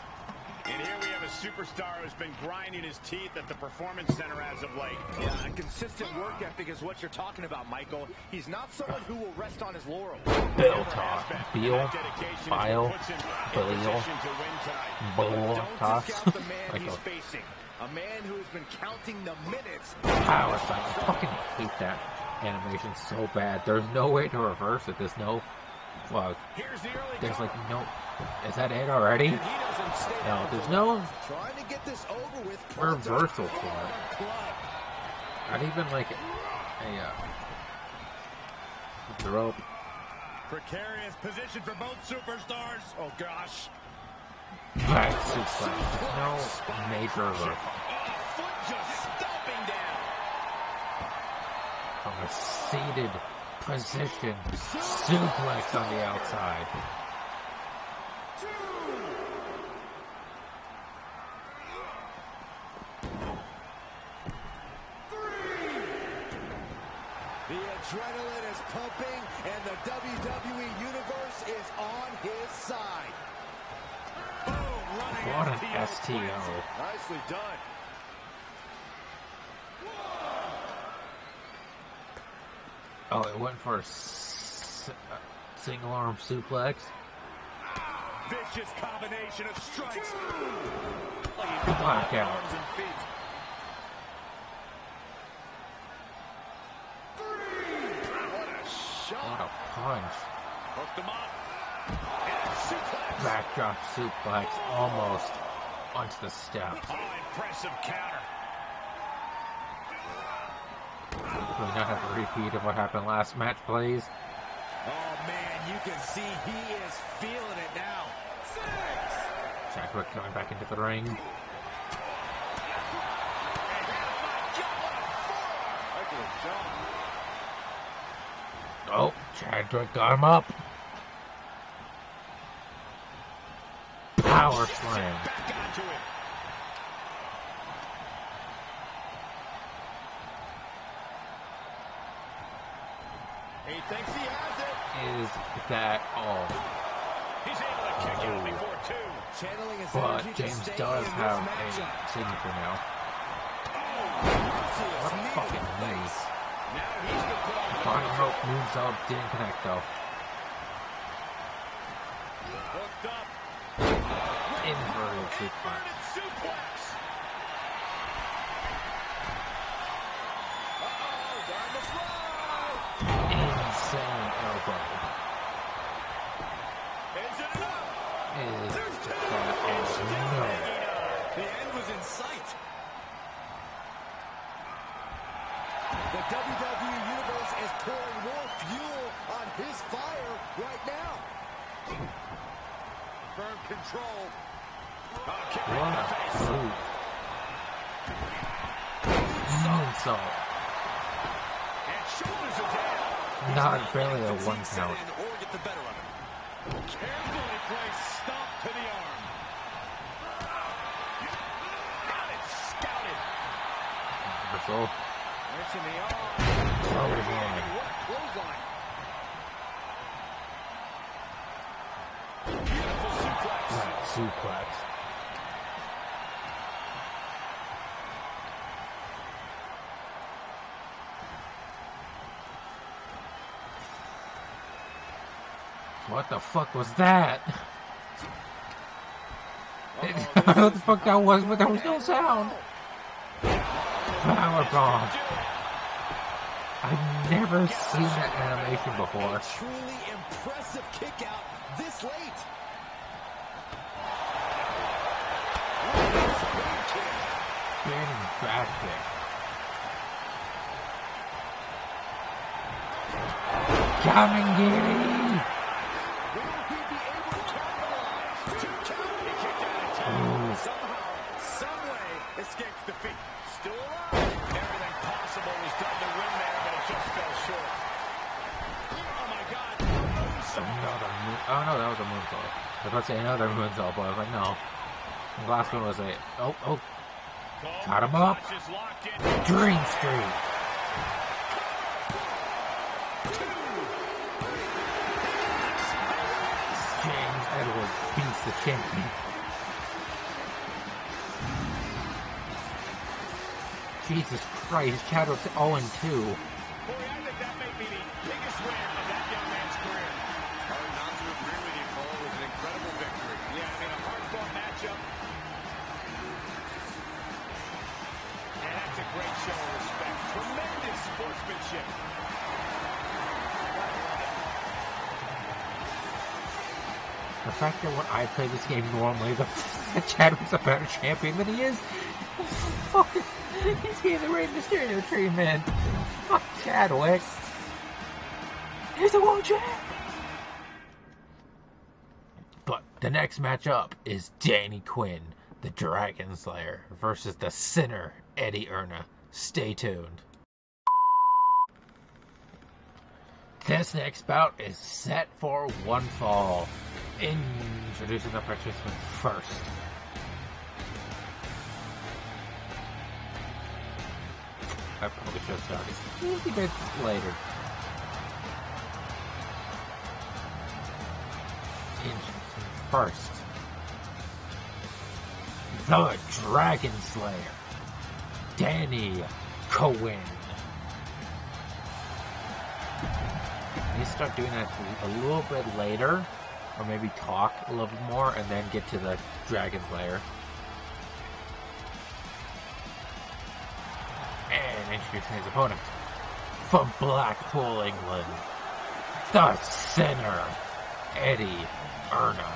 [SPEAKER 2] Superstar who's been grinding his teeth at the Performance Center as of late.
[SPEAKER 3] Yeah, a consistent work ethic is what you're talking about, Michael. He's not someone who will rest on his laurels.
[SPEAKER 1] Bill toss. Beal.
[SPEAKER 2] That dedication is what
[SPEAKER 1] Bile.
[SPEAKER 2] puts him in
[SPEAKER 1] Bile.
[SPEAKER 2] position to win tonight.
[SPEAKER 1] Bull toss.
[SPEAKER 3] discount
[SPEAKER 1] Like
[SPEAKER 3] he's
[SPEAKER 1] a
[SPEAKER 3] facing. A man who has been counting the minutes.
[SPEAKER 1] power slam. I fucking hate that animation so bad. There's no way to reverse it. There's no. Well,
[SPEAKER 2] Here's the early
[SPEAKER 1] there's like no. Is that it already?
[SPEAKER 3] And he doesn't stay
[SPEAKER 1] No, there's no
[SPEAKER 3] long. trying to get this over with
[SPEAKER 1] reversal for it. Not even like a, uh, the rope.
[SPEAKER 2] Precarious position for both superstars. Oh, gosh.
[SPEAKER 1] Back suplex. No major reversal.
[SPEAKER 2] Oh, foot just stomping down.
[SPEAKER 1] From a seated position, suplex on the outside.
[SPEAKER 3] Nicely done.
[SPEAKER 1] Oh, it went for a single arm suplex.
[SPEAKER 2] Vicious combination of strikes. Black out.
[SPEAKER 3] What a
[SPEAKER 1] punch. Backdrop suplex almost onto the steps.
[SPEAKER 2] Oh, impressive counter.
[SPEAKER 1] Do we not have a repeat of what happened last match, please?
[SPEAKER 3] Oh, man, you can see he is feeling it now.
[SPEAKER 1] Chadwick going back into the ring.
[SPEAKER 3] Excellent job.
[SPEAKER 1] Oh, Chadwick got him up. Power slam.
[SPEAKER 2] Back onto it. He thinks he has it.
[SPEAKER 1] Is that all?
[SPEAKER 2] He's able to kick out before two.
[SPEAKER 3] Channeling his
[SPEAKER 1] But
[SPEAKER 3] energy to
[SPEAKER 1] James
[SPEAKER 3] stay
[SPEAKER 1] does
[SPEAKER 3] in
[SPEAKER 1] have
[SPEAKER 3] this
[SPEAKER 1] a
[SPEAKER 3] matchup.
[SPEAKER 1] Signature now. What a fucking knee.
[SPEAKER 3] face.
[SPEAKER 2] Now he's been put on the
[SPEAKER 1] Bottom rope moves up, didn't connect though.
[SPEAKER 2] Hooked up.
[SPEAKER 1] Inverted suplex.
[SPEAKER 3] Control.
[SPEAKER 2] Oh, kick
[SPEAKER 1] What
[SPEAKER 2] right in the
[SPEAKER 1] a
[SPEAKER 2] face.
[SPEAKER 1] Moonsault.
[SPEAKER 2] And shoulders down.
[SPEAKER 1] Not barely a one count.
[SPEAKER 3] or get the better of him.
[SPEAKER 2] Carefully placed stomp to the arm. Got it scouted.
[SPEAKER 3] Wrench in the arm.
[SPEAKER 1] Throw it again.
[SPEAKER 3] What a clothesline.
[SPEAKER 2] Suplex.
[SPEAKER 1] What the fuck was that? I don't know what the fuck that was, but there was no sound. Power bomb. I've never seen that animation before.
[SPEAKER 3] Truly impressive kick out this late.
[SPEAKER 1] Spinning back kick. Kamingiri!
[SPEAKER 3] Will he be able to capitalize? Two count.
[SPEAKER 2] He kicked out at two.
[SPEAKER 1] Ooh.
[SPEAKER 2] Somehow, someway, escapes defeat. Still alive. Everything possible was done to win there, but it just fell short. Oh my God!
[SPEAKER 1] Moon. Oh no, that was a moonsault. I was about to say another moonsault, but I was like, no. The last one was a. Oh, oh. Got him up. Dream Street. James Edwards beats the champion. Jesus Christ, Chadwick's 0 fact that when I play this game normally, the Chadwick's a better champion than he is. He's getting the Rey Mysterio treatment. Fuck Chadwick. He's a world champ. But the next matchup is Danny Quinn, the Dragon Slayer, versus the Sinner, Eddie Erna. Stay tuned. This next bout is set for one fall. Introducing the participants first. I probably should have started 50 minutes later. Introducing first. The Dragon Slayer. Danny Cohen. You start doing that a little bit later, or maybe talk a little more, and then get to the Dragon Slayer. And introducing his opponent from Blackpool, England, the Sinner, Eddie Erna.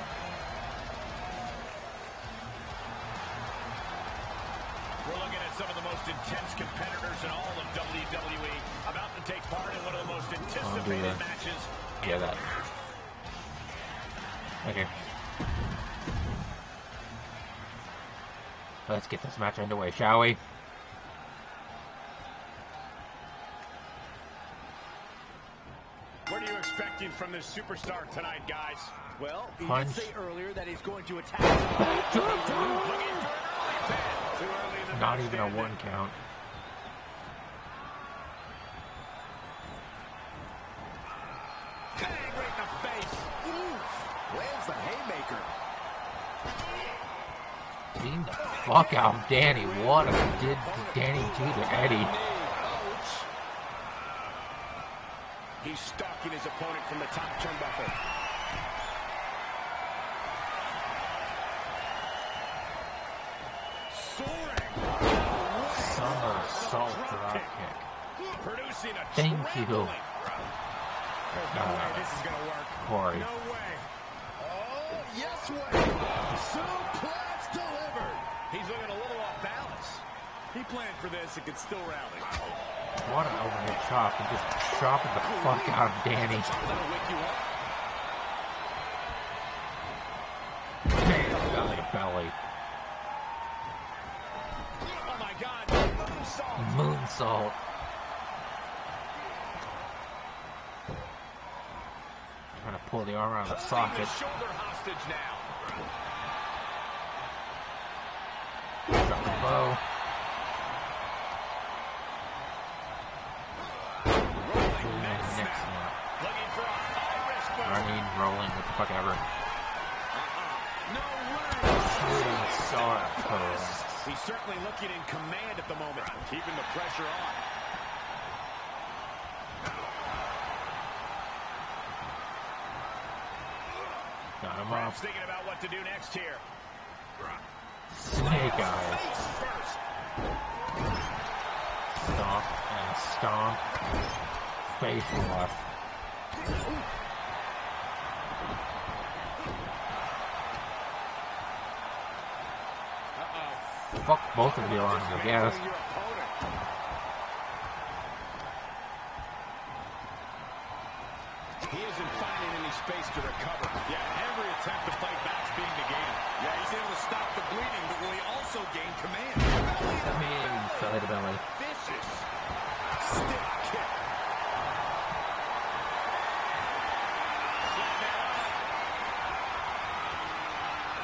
[SPEAKER 1] Get this match underway, shall we?
[SPEAKER 2] What are you expecting from this superstar tonight, guys?
[SPEAKER 3] Well, he
[SPEAKER 1] Punch.
[SPEAKER 3] did say earlier that he's going to attack.
[SPEAKER 2] Looking for an early pin. Too early in the
[SPEAKER 1] Not even
[SPEAKER 2] to
[SPEAKER 1] a one count.
[SPEAKER 2] Bang right in the face.
[SPEAKER 3] Lands the haymaker.
[SPEAKER 1] Beat the fuck out of Danny. What a did Danny do to Eddie?
[SPEAKER 2] He's stalking his opponent from the top turnbuckle. Soaring.
[SPEAKER 1] Somersault drop kick.
[SPEAKER 2] Producing a
[SPEAKER 1] Thank you.
[SPEAKER 2] no
[SPEAKER 1] Uh,
[SPEAKER 2] this is gonna work.
[SPEAKER 1] Corey.
[SPEAKER 2] No way.
[SPEAKER 3] Oh, yes way. Suplex delivered.
[SPEAKER 2] He's looking a little off balance. Planned for this and could still rally.
[SPEAKER 1] What an overhead chop. And just chopping the fuck out of Danny.
[SPEAKER 2] That'll wake you up.
[SPEAKER 1] Bam, belly.
[SPEAKER 2] Oh my God. Moonsault.
[SPEAKER 1] Moonsault. Trying to pull the arm out of the socket.
[SPEAKER 2] the shoulder hostage now.
[SPEAKER 1] Drop the bow.
[SPEAKER 2] Rolling
[SPEAKER 1] Doing
[SPEAKER 2] neck
[SPEAKER 1] the next
[SPEAKER 2] snap.
[SPEAKER 1] snap.
[SPEAKER 2] Looking for a high-risk move.
[SPEAKER 1] Running, rolling, what the fuck ever.
[SPEAKER 2] No way.
[SPEAKER 1] Shooting star press.
[SPEAKER 2] He's certainly looking in command at the moment, keeping the pressure on.
[SPEAKER 1] Got him
[SPEAKER 2] Perhaps
[SPEAKER 1] off.
[SPEAKER 2] thinking about what to do next here.
[SPEAKER 1] Snake eyes.
[SPEAKER 2] Face first.
[SPEAKER 1] Stomp and stomp. Face lock.
[SPEAKER 2] Uh-oh.
[SPEAKER 1] Fuck both of you on, I guess.
[SPEAKER 2] Dismantling your opponent. isn't finding any space to recover. Yeah, every attempt to fight back is being negated. Yeah, he's able to stop the bleeding, but will he also gain command?
[SPEAKER 1] Coming, belly to belly.
[SPEAKER 2] Vicious. Stick kick.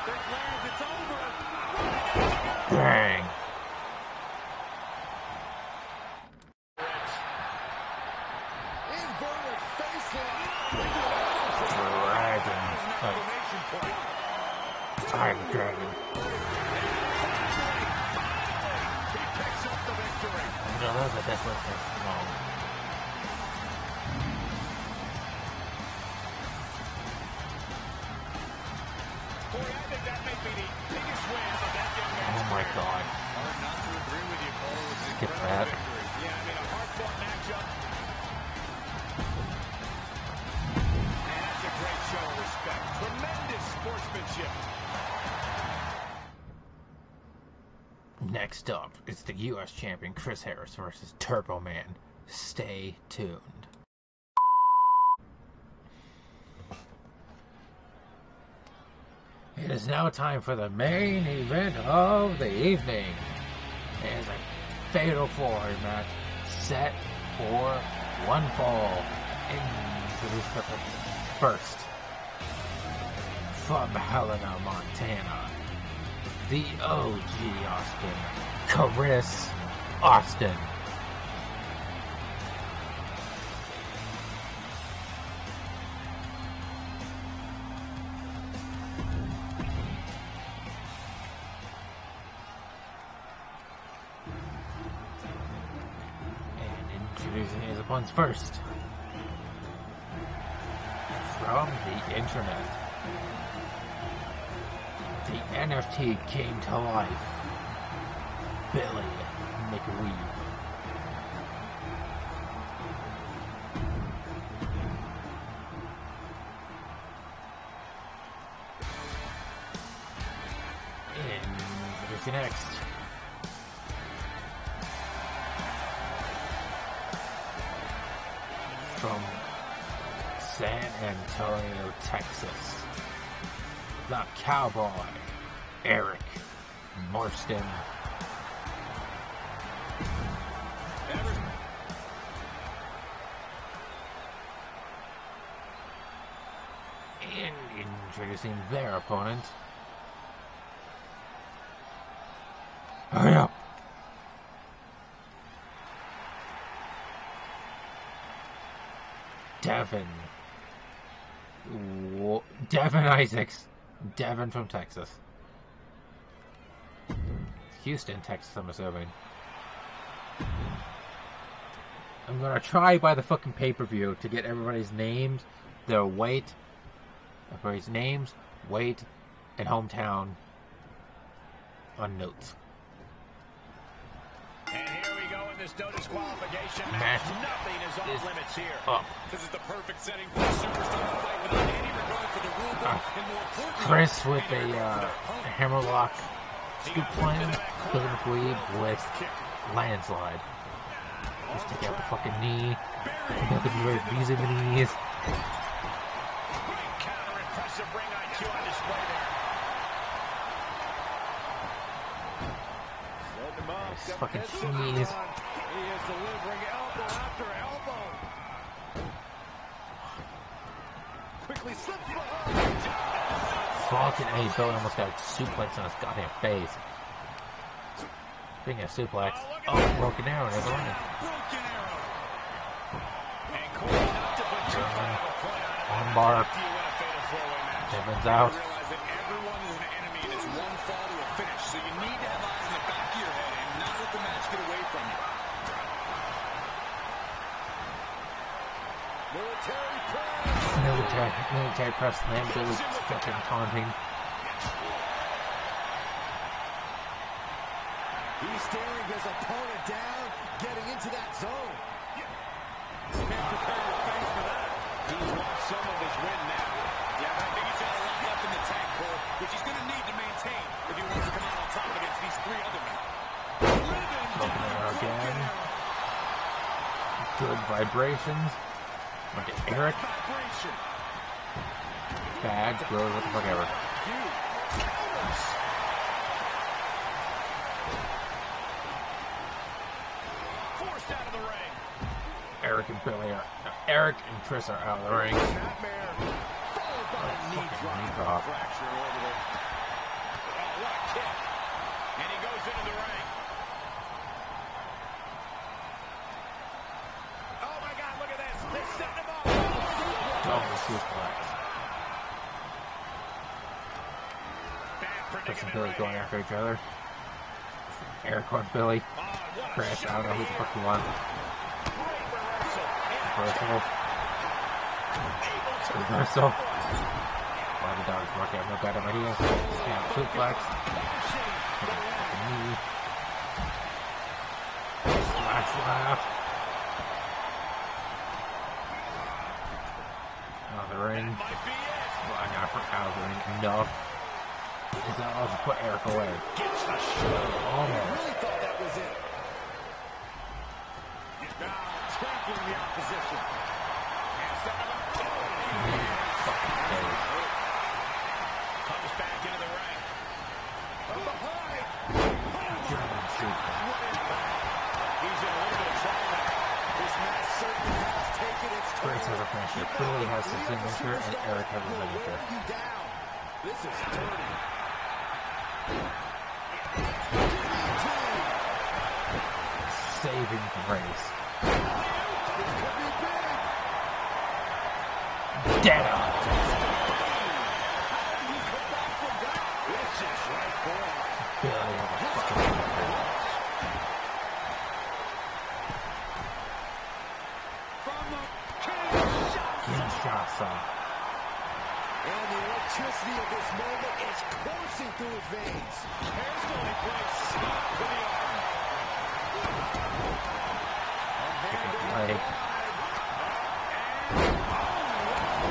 [SPEAKER 2] This lands, it's over.
[SPEAKER 1] Dang. Is the U.S. champion Chris Harris versus Turbo Man. Stay tuned. It is now time for the main event of the evening. It is a fatal four-way match set for one fall. The first from Helena, Montana the OG Austin, Chris Austin. And introducing his opponents first. From the internet the NFT came to life. Billy. Introducing next. From San Antonio, Texas the cowboy, Eric Marston. Introducing their opponent. Hurry up! Devin. Devin Isaacs. Devin from Texas. Houston, Texas, I'm assuming. I'm gonna try by the fucking pay-per-view to get everybody's names, their weight, everybody's names, weight, and hometown on notes.
[SPEAKER 2] And here we go in this no disqualification
[SPEAKER 1] Match
[SPEAKER 2] match. Nothing is off limits here.
[SPEAKER 1] up.
[SPEAKER 2] This is the perfect setting for a superstar to fight without any regard for the rule book.
[SPEAKER 1] Ah.
[SPEAKER 2] and more importantly,
[SPEAKER 1] Chris with a uh,
[SPEAKER 2] for opponent.
[SPEAKER 1] hammerlock scoop plan,
[SPEAKER 2] corner.
[SPEAKER 1] Billy with landslide. Just take out the fucking knee, nothing very using the knees.
[SPEAKER 2] Display there. Setting him up. Got
[SPEAKER 1] fucking sneeze.
[SPEAKER 2] He is delivering elbow after elbow. Quickly slips behind.
[SPEAKER 1] Fucking A, Billy almost got a suplex on his goddamn face. Speaking of suplex, oh, oh broken arrow, never mind.
[SPEAKER 2] Broken arrow. And Cole not to put too fine of a point.
[SPEAKER 1] Armbar.
[SPEAKER 2] After you win a fatal four-way match.
[SPEAKER 1] Devin's
[SPEAKER 2] You
[SPEAKER 1] out.
[SPEAKER 2] realize that everyone is an enemy and it's one fall to a finish. So you need to have eyes in the back of your head and not let the match get away from you. Military press.
[SPEAKER 1] Military, military press slam, Billy's fucking taunting.
[SPEAKER 3] He's staring his opponent down, getting into that zone.
[SPEAKER 2] Can't prepare your face for that. He's lost some of his win now. Yeah, but I think he's got a lot left in the tank, Cole, which he's going to need to maintain if he wants to come out on top against these three other men.
[SPEAKER 1] Again. Good vibrations. Look at Eric. Good, what the fuck ever.
[SPEAKER 2] Forced out of the ring.
[SPEAKER 1] Eric and Billy are. no, Eric and Chris are out of the ring.
[SPEAKER 3] Snapmare. Followed by a knee drop.
[SPEAKER 1] knee drop.
[SPEAKER 3] Fracture.
[SPEAKER 2] Oh, what a kick. And he goes into the ring. Oh, my God, look at this. They're setting him up.
[SPEAKER 1] Oh, Double suplex.
[SPEAKER 2] Bad
[SPEAKER 1] Chris and Billy going after each other. Eric wants Billy. Chris, I don't know who the fuck you want.
[SPEAKER 2] Great reversal.
[SPEAKER 1] Reversal. Reversal. Bobby Dog's working out no better idea. Snap suplex. Knee. Slash laugh. The ring. Well, I got for out of the ring. Enough. All to put Eric away?
[SPEAKER 2] Gets the shot.
[SPEAKER 1] Almost.
[SPEAKER 3] I really thought that was it. Now trampling the opposition.
[SPEAKER 2] Him up. Comes back into the ring.
[SPEAKER 3] From behind.
[SPEAKER 2] He's in a little bit of trouble now.
[SPEAKER 3] This match certainly has taken its toll.
[SPEAKER 1] Chris has a finisher. Billy has his
[SPEAKER 3] the
[SPEAKER 1] signature, and Eric has a signature.
[SPEAKER 3] down. This is dirty. From the Kinshasa.
[SPEAKER 1] Kinshasa.
[SPEAKER 3] And the electricity of this moment is coursing through his veins.
[SPEAKER 2] To the arm.
[SPEAKER 1] Leg.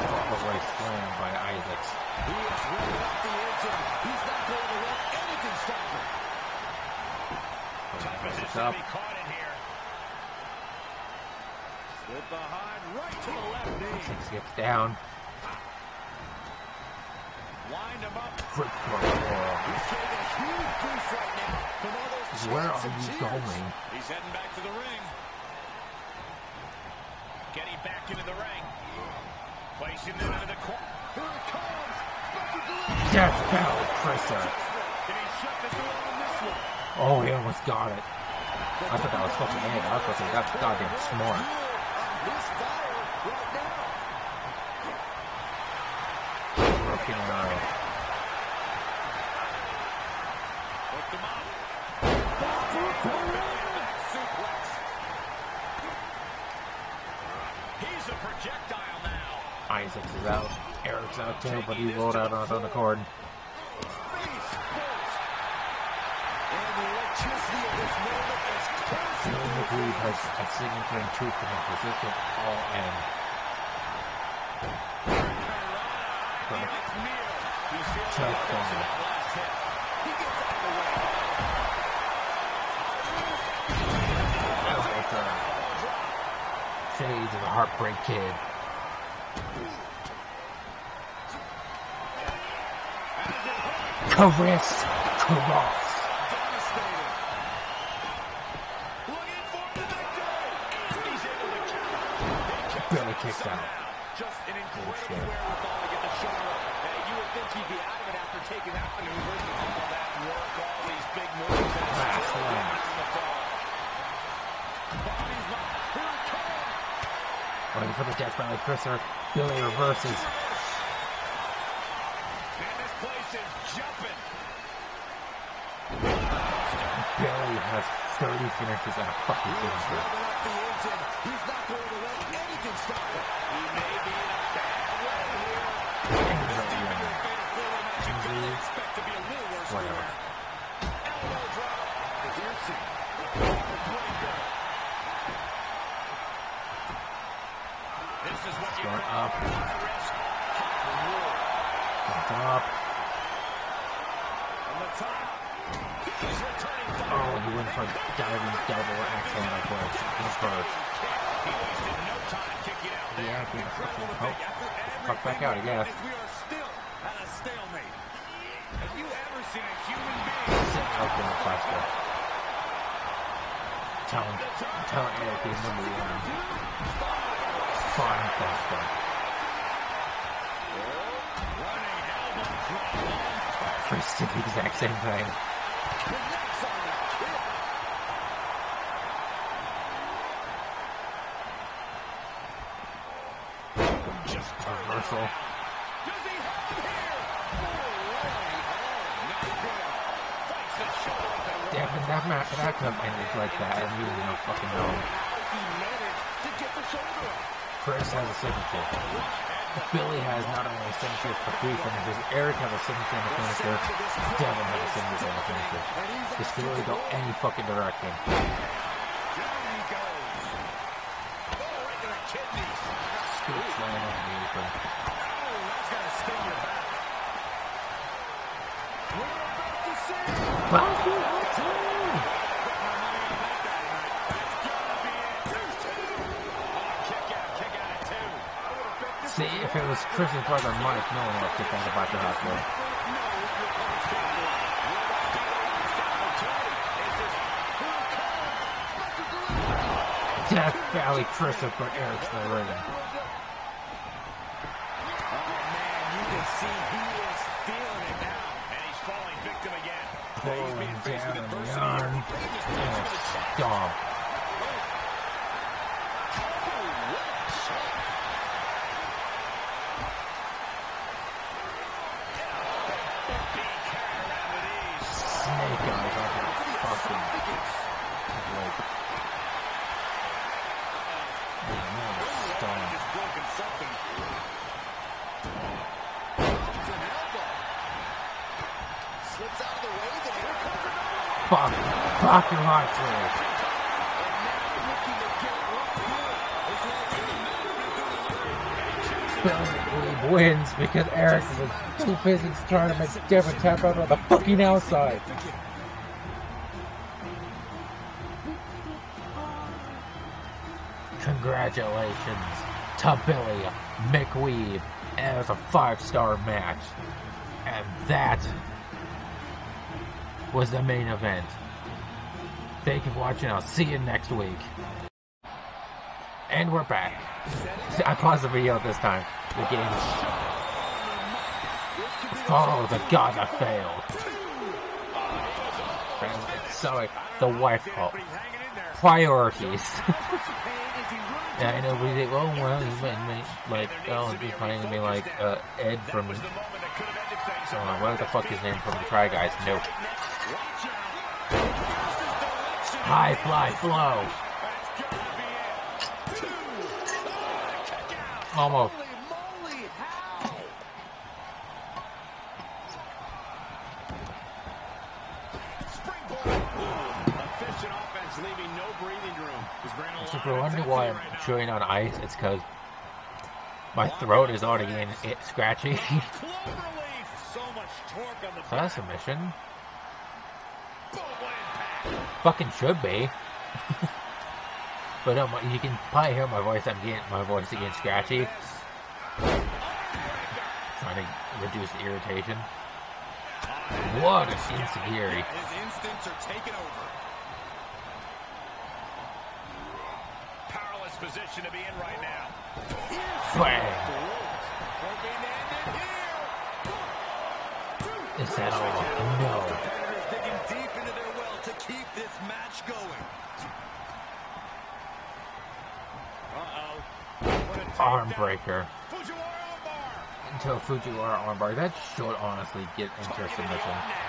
[SPEAKER 1] Probably slammed by Isaacs.
[SPEAKER 3] He is revving up the engine. He's not going to let anything stop him.
[SPEAKER 2] Tough position to be caught in here.
[SPEAKER 3] Slip behind, right to the left knee.
[SPEAKER 1] Isaacs gets down.
[SPEAKER 2] Wind him up.
[SPEAKER 1] Grip for the wall.
[SPEAKER 3] He's getting a huge boost right now from all those
[SPEAKER 1] Where are you
[SPEAKER 3] cheers.
[SPEAKER 1] going?
[SPEAKER 2] He's heading back to the ring. Getting back into the ring. Placing it into the corner.
[SPEAKER 3] Here it comes.
[SPEAKER 1] Death Valley Chriser.
[SPEAKER 2] Can he shut the door on this one?
[SPEAKER 1] Oh, he almost got it. I thought that was fucking it. I was supposed to say that's goddamn smart.
[SPEAKER 3] Fuel on his fire right now.
[SPEAKER 1] Broken arrow.
[SPEAKER 2] Hooked him up. Back suplex. He's a projectile now.
[SPEAKER 1] Isaacs out. Eric's out too, but he rolled out on his own accord.
[SPEAKER 3] Face first. And the electricity of this moment is coursing
[SPEAKER 1] Neil
[SPEAKER 3] through his
[SPEAKER 1] McReed has a signature two from his position all end.
[SPEAKER 2] And it's Neil. He's feeling the
[SPEAKER 1] Choke
[SPEAKER 2] effects of
[SPEAKER 1] on.
[SPEAKER 2] that last hit.
[SPEAKER 3] He gets out of the way.
[SPEAKER 1] Elbow Shades of the Heartbreak Kid. Chris Cross.
[SPEAKER 3] Devastating.
[SPEAKER 2] Looking for the victory. And he's able to counter. They kept
[SPEAKER 1] Billy
[SPEAKER 2] him
[SPEAKER 1] kicks
[SPEAKER 2] somehow.
[SPEAKER 1] out.
[SPEAKER 3] Just an incredible
[SPEAKER 1] Bullshit.
[SPEAKER 3] wherewithal to get the shoulder up. Hey, you would think he'd be out of it after taking that maneuver.
[SPEAKER 2] All that work, all these big moves, and it's
[SPEAKER 1] Last
[SPEAKER 2] still
[SPEAKER 1] one.
[SPEAKER 2] down the fall.
[SPEAKER 3] Bobby's not. Here it comes.
[SPEAKER 1] Going for the Death Valley Chriser. Billy reverses.
[SPEAKER 2] And this place jumping.
[SPEAKER 1] Billy has 30 finishes and a fucking finisher.
[SPEAKER 3] revving up the engine. He's not going to let anything stop him.
[SPEAKER 2] He may be in a bad way here. This deep into a fatal four-way match, you gotta expect to be a little worse for wear. Elbow drop.
[SPEAKER 3] Piercing.
[SPEAKER 2] Heartbreaker. This is what you
[SPEAKER 1] up.
[SPEAKER 2] high risk, high reward.
[SPEAKER 1] Up.
[SPEAKER 2] Wasted no time kicking out there.
[SPEAKER 1] Yeah, I
[SPEAKER 2] Incredible to
[SPEAKER 1] oh,
[SPEAKER 2] think after
[SPEAKER 1] fuck back out, I
[SPEAKER 2] everything
[SPEAKER 1] guess.
[SPEAKER 2] we are still at a stalemate. Have you ever seen a human being
[SPEAKER 1] Open the cluster. Tell him, tell Eric he's number one. Fine cluster.
[SPEAKER 2] running elbow drop on target?
[SPEAKER 1] Chris did the exact same thing.
[SPEAKER 3] Connects on that kick.
[SPEAKER 2] Just turned
[SPEAKER 1] Reversal.
[SPEAKER 2] around. Does he have it here? Oh, not good. Fights the shoulder up and
[SPEAKER 1] Yeah, but that match, that could have ended like that, and you don't fucking know.
[SPEAKER 3] How he managed to get the shoulder up.
[SPEAKER 1] Chris has a signature. Billy has not only a signature for three finishes, Eric has a signature in the finisher, Devin has a signature in the finisher. This could really go any fucking direction.
[SPEAKER 2] Down he goes. Oh, right to the kidneys.
[SPEAKER 1] Scoop slam on the apron.
[SPEAKER 2] Oh, that's gonna sting your back.
[SPEAKER 3] We're about to see.
[SPEAKER 1] Fuck you, too.
[SPEAKER 2] Kick out, kick out at two.
[SPEAKER 1] See, if it was Chris's brother Mike, no one would have kicked out about the hospital. Death Valley Christopher put Eric's in the ring.
[SPEAKER 3] Oh, man, you can see he is feeling it now.
[SPEAKER 2] And he's falling victim again. He's
[SPEAKER 1] Pulling
[SPEAKER 2] being faced
[SPEAKER 1] down on the arm. And a. Snake eyes on her fucking like. Yeah, another stomp.
[SPEAKER 2] Just broken something.
[SPEAKER 3] Drops an elbow. Slips out of the way, then here comes another.
[SPEAKER 1] Fuck. Fucking
[SPEAKER 3] right here. As long as the
[SPEAKER 1] Billy wins because Eric was too busy trying to make Devin tap out on the fucking outside. Congratulations to Billy McWeeb. It was a five-star match. And that was the main event. Thank you for watching. I'll see you next week. And we're back. I paused the video this time. The game. Oh, the god I failed. Sorry, the wife
[SPEAKER 2] there.
[SPEAKER 1] Priorities. yeah, I know. We think, oh well, he might make like, oh, he's trying to be like uh, Ed from, uh, what the fuck his name from the Try Guys? Nope.
[SPEAKER 2] Watch out.
[SPEAKER 1] High fly flow.
[SPEAKER 2] That's gotta be it. Two. Oh, kick out.
[SPEAKER 1] Almost.
[SPEAKER 3] Holy moly, how?
[SPEAKER 2] Springboard. Efficient offense, leaving no breathing room. He's bringing a
[SPEAKER 1] So if you're wondering why I'm chewing on ice, it's because my throat is already getting it scratchy.
[SPEAKER 2] So
[SPEAKER 1] that's a mission.
[SPEAKER 2] Boom, what impact.
[SPEAKER 1] Fucking should be. but um, you can probably hear my voice. I'm getting my voice getting scratchy, trying to reduce the irritation. What an insecurity.
[SPEAKER 2] His instincts are taking over. Powerless position to be in right now.
[SPEAKER 1] Bang!
[SPEAKER 2] Hoping to end it here.
[SPEAKER 1] Is that all? No.
[SPEAKER 3] Competitors digging deep into their well to keep this match going.
[SPEAKER 2] Uh-oh.
[SPEAKER 1] Arm breaker.
[SPEAKER 2] Fujiwara armbar.
[SPEAKER 1] Until Fujiwara armbar. That should honestly get into a submission.